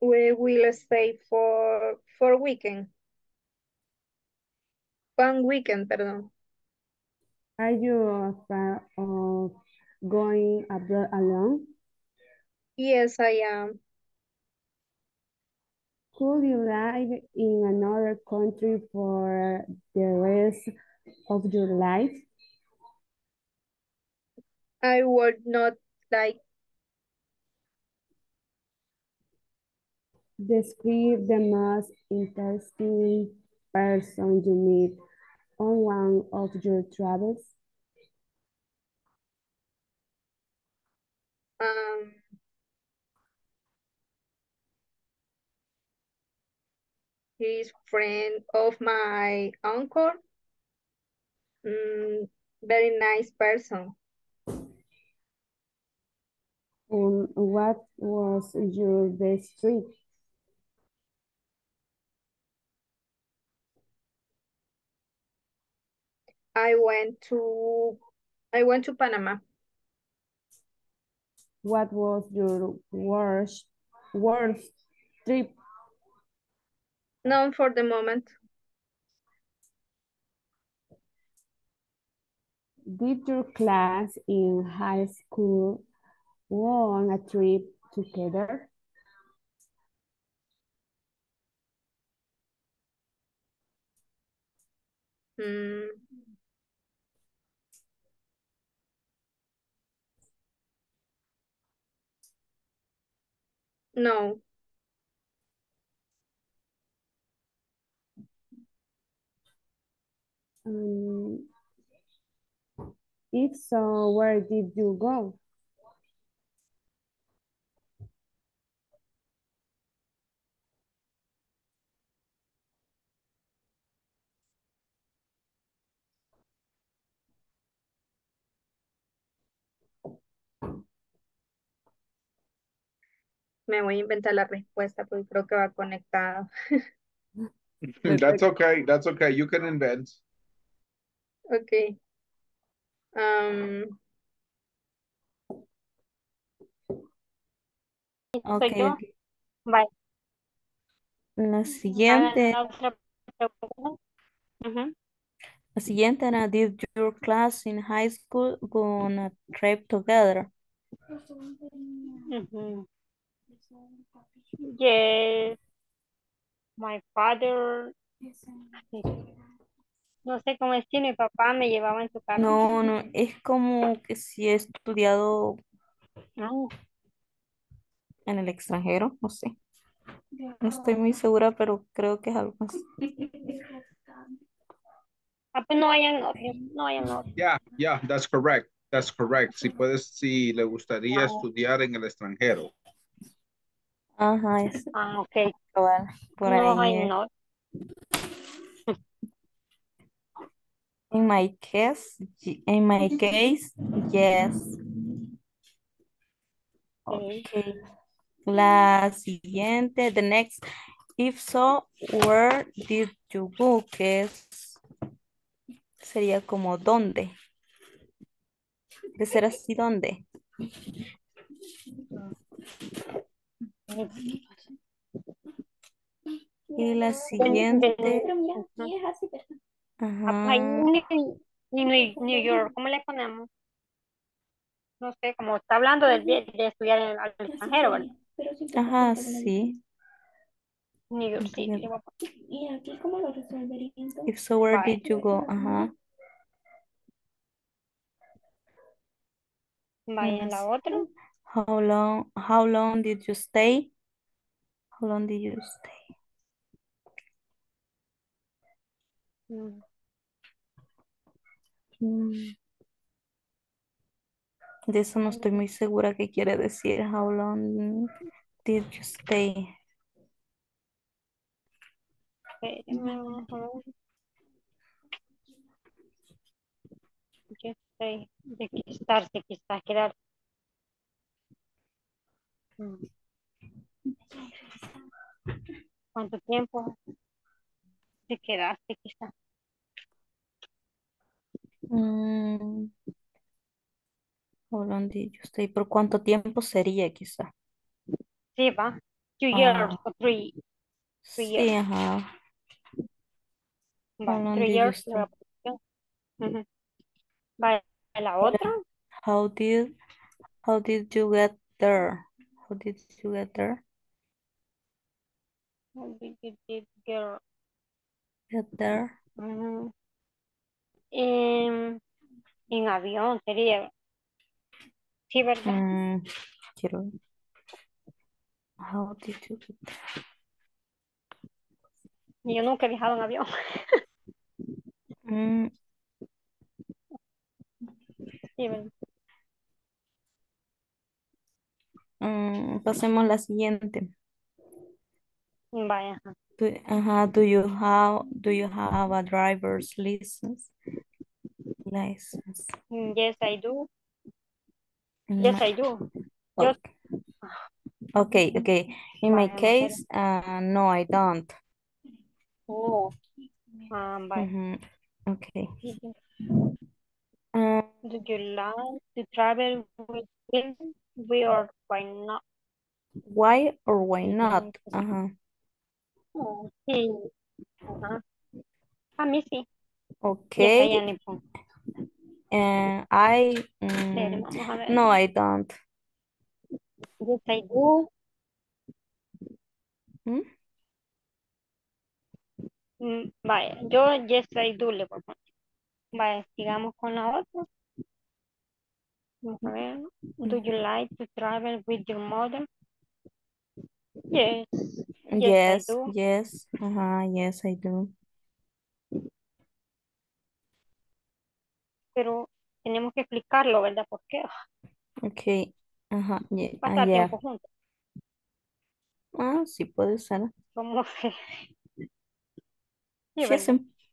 Speaker 6: We will stay for for weekend. One weekend, perdón.
Speaker 3: are you afraid of uh, going abroad alone
Speaker 6: Yes, I am.
Speaker 3: Could you live in another country for the rest of your life?
Speaker 6: I would not like
Speaker 3: Describe the most interesting person you meet on one of your travels.
Speaker 6: um he's friend of my uncle. Mm, very nice person.
Speaker 3: Um, what was your best trip?
Speaker 6: I went to I went to Panama.
Speaker 3: What was your worst, worst trip?
Speaker 6: None for the moment.
Speaker 3: Did your class in high school go on a trip together?
Speaker 6: Mm. No,
Speaker 3: Um, if so, where did you go?
Speaker 6: Me voy a inventar la respuesta porque creo que va conectado.
Speaker 1: That's okay. That's okay. You can invent.
Speaker 6: Okay. Um,
Speaker 13: Ok.
Speaker 14: yo. Bye.
Speaker 13: La siguiente,
Speaker 14: pregunta. Ujú.
Speaker 13: la siguiente era, did your class in high school go on a trip together?
Speaker 14: Ujú. Yes. My father. No sé cómo decir, mi papá me llevaba en su carro.
Speaker 13: No, no, es como que si he estudiado
Speaker 14: Ah,
Speaker 13: en el extranjero, no sé. No estoy muy segura, pero creo que es algo así.
Speaker 14: Ah, pues no hayan no hayan.
Speaker 1: Yeah, yeah, that's correct. That's correct. Si puedes, si le gustaría estudiar en el extranjero.
Speaker 13: Ajá, es
Speaker 14: Ah, ok.
Speaker 13: cabal, por
Speaker 14: No
Speaker 13: ahí. es.
Speaker 14: novios.
Speaker 13: In my case, y- in my case, yes.
Speaker 14: Ok.
Speaker 13: Okay. La siguiente, the next. If so, where did you go? Que es, sería como dónde. De ser así, ¿dónde? Y la siguiente,
Speaker 14: Ah,
Speaker 13: ajá,
Speaker 14: en New, York, ¿cómo le ponemos? no sé, como está hablando de, de estudiar en el extranjero, ¿verdad?
Speaker 13: Ajá, sí.
Speaker 14: New York City. ¿Y aquí cómo lo resolvería
Speaker 13: If so, where did you go? Ajá.
Speaker 14: Vaya, la otra.
Speaker 13: How long, how long did you stay? How long did you stay?
Speaker 14: Mm,
Speaker 13: Mm. De eso no estoy muy segura qué quiere decir. How long did you stay?
Speaker 14: a ver. Yo sé, de quistarse, quizás quedar. ¿Cuánto tiempo te quedaste quizás?
Speaker 13: Mm. You stay? ¿Por cuánto tiempo sería quizá?
Speaker 14: Sí, va. Two
Speaker 13: Ah.
Speaker 14: years o three. Three
Speaker 13: Sí,
Speaker 14: years.
Speaker 13: ajá.
Speaker 14: Va, three years. la. Vaya, la otra.
Speaker 13: How did how did you get there? You get there?
Speaker 14: How did you get there?
Speaker 13: Get there.
Speaker 14: Ujú. En, en avión sería. Sí, ¿verdad?
Speaker 13: Mm, quiero. How did you get there?
Speaker 14: Yo nunca he viajado en avión.
Speaker 13: Mm,
Speaker 14: Sí, ¿verdad?
Speaker 13: Mm, pasemos la siguiente.
Speaker 14: Vaya.
Speaker 13: Do, ajá, do you have do you have a driver's license? License.
Speaker 14: Mm, Yes, I do. Yes, I do. Yo,
Speaker 13: Okay, okay. In my case, uh, no, I don't.
Speaker 14: oh, ah, vaya.
Speaker 13: Mhm, Okay.
Speaker 14: Do
Speaker 13: Uh,
Speaker 14: you like to travel with him? We or why not?
Speaker 13: why or why not? Ajá.
Speaker 14: Oh, sí. Ajá. A mí sí. Yes, I
Speaker 13: Okay. Uh, I mm,
Speaker 14: vamos a ver.
Speaker 13: no, I don't.
Speaker 14: Yes, I do.
Speaker 13: ¿Mm?
Speaker 14: Mm, Vaya, yo yes, I do le voy a poner. Vaya, sigamos con la otra. A ver. Do you like to travel with your mother? Yes. Yes, I
Speaker 13: Yes,
Speaker 14: do.
Speaker 13: yes. Ajá, yes, I do.
Speaker 14: Pero tenemos que explicarlo, ¿verdad? ¿Por qué?
Speaker 13: Okay. Ajá, yeah, ah,
Speaker 14: Pasar
Speaker 13: yeah.
Speaker 14: tiempo juntos.
Speaker 13: Ah, sí puede ser.
Speaker 14: ¿Cómo se? Sí,
Speaker 13: She's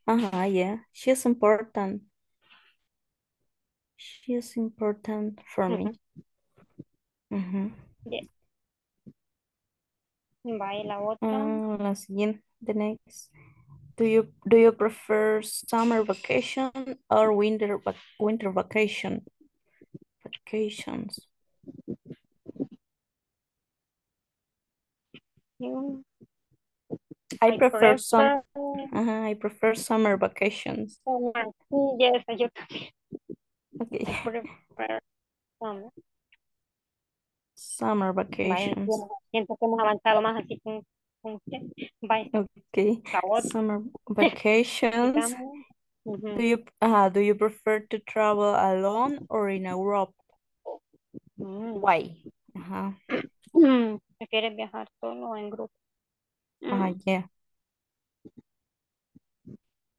Speaker 13: Ajá, yeah. She's important. She's important for me. Ujú.
Speaker 14: Yes. Vaya, la otra.
Speaker 13: Ah, la siguiente, the next. Do you do you prefer summer vacation or winter vac winter vacation? Vacations.
Speaker 14: Mm,
Speaker 13: I
Speaker 14: I
Speaker 13: prefer some.
Speaker 14: prefer
Speaker 13: Ajá, I prefer summer vacations.
Speaker 14: summer. Yes, yo también.
Speaker 13: Okay.
Speaker 14: Prefer summer.
Speaker 13: Summer vacations.
Speaker 14: siento que hemos avanzado más así con, con usted. Vaya,
Speaker 13: Okay. Summer vacations. Do you uh, do you prefer to travel alone or in a group?
Speaker 14: Mm.
Speaker 13: Why? Ajá.
Speaker 14: Mm, ¿Prefieres viajar solo o en grupo?
Speaker 13: Ah,
Speaker 14: Mm,
Speaker 13: yeah.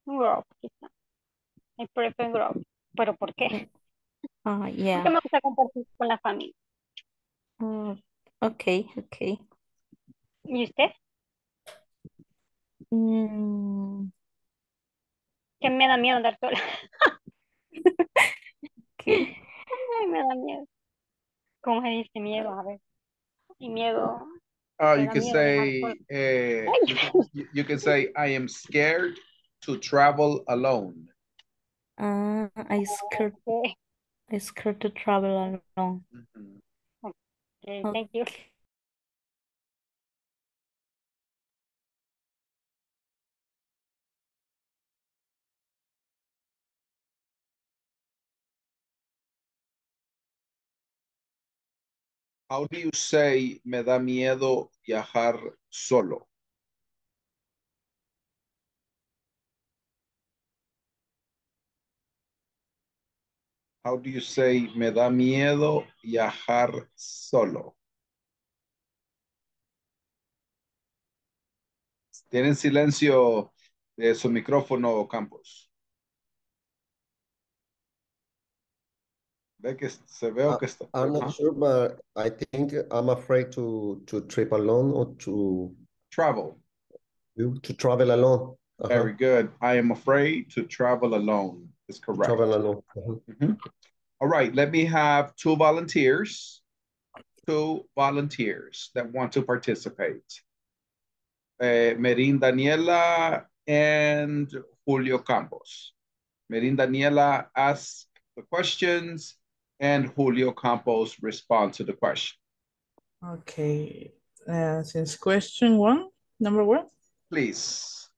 Speaker 14: Group, quizá. I prefer group. ¿Pero por qué?
Speaker 13: Ah,
Speaker 14: Porque
Speaker 13: yeah.
Speaker 14: me gusta compartir con la familia.
Speaker 13: Mm, okay, okay.
Speaker 14: ¿Y usted?
Speaker 13: Mm,
Speaker 14: Que me da miedo andar sola.
Speaker 13: okay.
Speaker 14: Ay, me da miedo. ¿Cómo se dice miedo? A ver. Y miedo. Me
Speaker 1: you
Speaker 14: viajar
Speaker 1: say,
Speaker 14: Ay.
Speaker 1: you, you- you can say, I am scared to travel alone.
Speaker 13: Uh, I scared
Speaker 14: Okay.
Speaker 13: I scared to travel alone.
Speaker 1: Mhm.
Speaker 14: Okay, thank you.
Speaker 1: How do you say me da miedo viajar solo? How do you say me da miedo viajar solo? Tienen silencio de su micrófono, Campos. Ve que se veo que está.
Speaker 7: I'm not sure, but I think I'm afraid to to trip alone or to
Speaker 1: Travel.
Speaker 7: to travel alone. Uh-huh.
Speaker 1: Very good. I am afraid to travel alone. Is correct.
Speaker 7: Travel alone. Uh-huh.
Speaker 1: Mhm. All right, let me have two volunteers. Two volunteers that want to participate. Uh, Merin Daniela and Julio Campos. Merin Daniela ask the questions and Julio Campos respond to the question.
Speaker 9: Okay. Uh, since question one, number one.
Speaker 1: Please.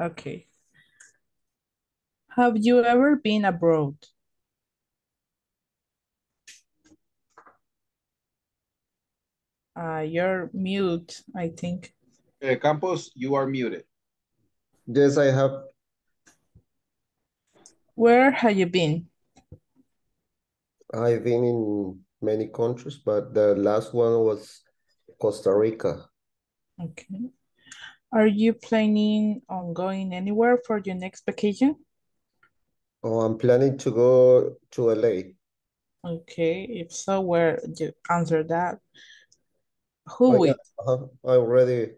Speaker 9: Okay. Have you ever been abroad? Uh, you're mute, I think.
Speaker 1: Uh, Campos, you are muted.
Speaker 7: Yes, I have.
Speaker 9: Where have you been?
Speaker 7: I've been in many countries, but the last one was Costa Rica.
Speaker 9: Okay. Are you planning on going anywhere for your next vacation?
Speaker 7: Oh, I'm planning to go to LA.
Speaker 9: Okay, if so, where you answer that? Who
Speaker 7: I,
Speaker 9: with?
Speaker 7: uh, I already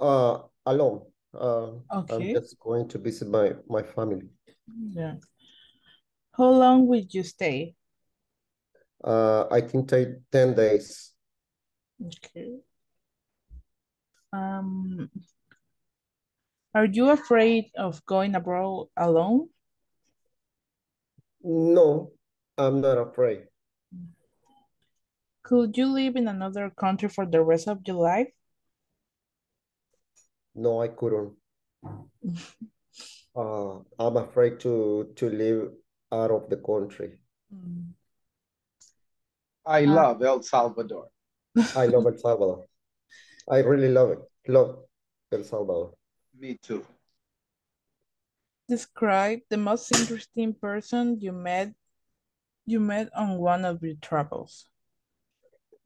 Speaker 7: uh alone. Uh,
Speaker 9: Okay.
Speaker 7: I'm just going to visit my my family.
Speaker 9: Yeah. How long will you stay?
Speaker 7: Uh, I think take 10 days.
Speaker 9: Okay. Um, are you afraid of going abroad alone?
Speaker 7: No, I'm not afraid.
Speaker 9: Could you live in another country for the rest of your life?
Speaker 7: No, I couldn't. Uh, I'm afraid to to live out of the country.
Speaker 1: I
Speaker 9: Uh,
Speaker 1: love El Salvador.
Speaker 7: I love El Salvador. I really love it. Love El Salvador.
Speaker 1: Me too.
Speaker 9: Describe the most interesting person you met you met on one of your travels.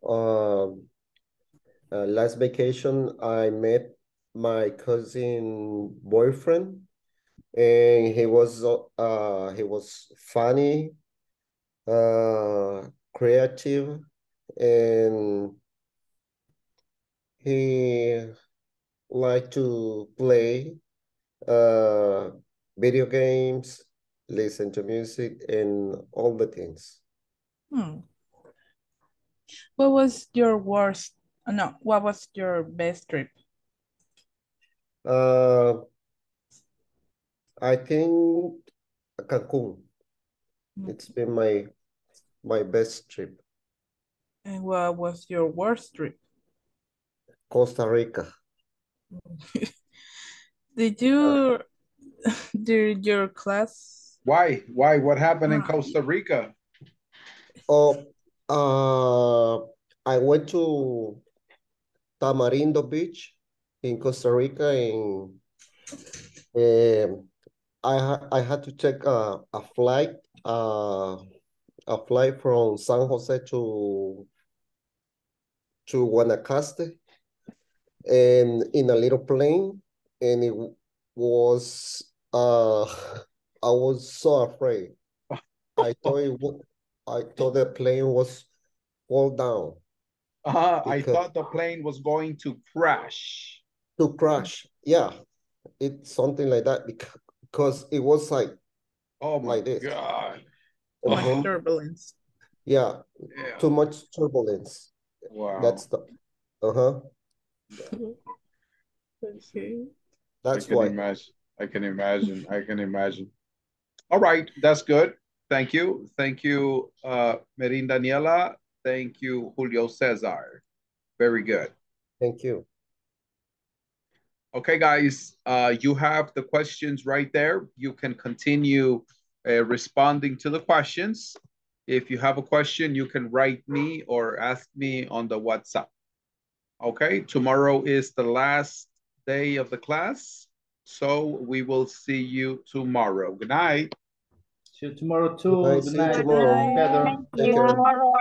Speaker 7: Um, uh, last vacation, I met my cousin boyfriend, and he was uh, he was funny, uh, creative, and he liked to play uh video games, listen to music, and all the things.
Speaker 9: Hmm. What was your worst, uh, no, what was your best trip?
Speaker 7: Uh, I think Cancun. It's been my my best trip.
Speaker 9: And what was your worst trip?
Speaker 7: Costa Rica.
Speaker 9: Did you, did your class,
Speaker 1: Why? Why? What happened in Costa Rica?
Speaker 7: Oh, uh, I went to Tamarindo Beach in Costa Rica, and um, I ha I had to take a a flight, uh, a flight from San Jose to to Guanacaste, and in a little plane, and it was uh, I was so afraid. I thought it would, I thought the plane was fall down
Speaker 1: Uh, I thought the plane was going to crash.
Speaker 7: to crash. Yeah, it's something like that because because it was like
Speaker 1: Oh my
Speaker 7: like this.
Speaker 1: God.
Speaker 9: too
Speaker 7: Uh-huh.
Speaker 9: turbulence?
Speaker 7: Yeah,
Speaker 1: Yeah.
Speaker 7: too much turbulence.
Speaker 1: Wow.
Speaker 7: That's the uh-huh.
Speaker 9: Okay.
Speaker 7: That's
Speaker 1: can
Speaker 7: why.
Speaker 1: imagine. I can imagine. I can imagine. All right, that's good. Thank you. Thank you, uh, Merin Daniela. Thank you, Julio Cesar. Very good.
Speaker 7: Thank you.
Speaker 1: Okay, guys, uh, you have the questions right there. You can continue uh, responding to the questions. If you have a question, you can write me or ask me on the WhatsApp. Okay, tomorrow is the last day of the class. So we will see you tomorrow. Good night.
Speaker 5: See you tomorrow too.
Speaker 7: Bye,
Speaker 5: Good
Speaker 7: see you
Speaker 5: night.
Speaker 7: tomorrow.
Speaker 5: Together.
Speaker 7: Take care.
Speaker 14: Tomorrow.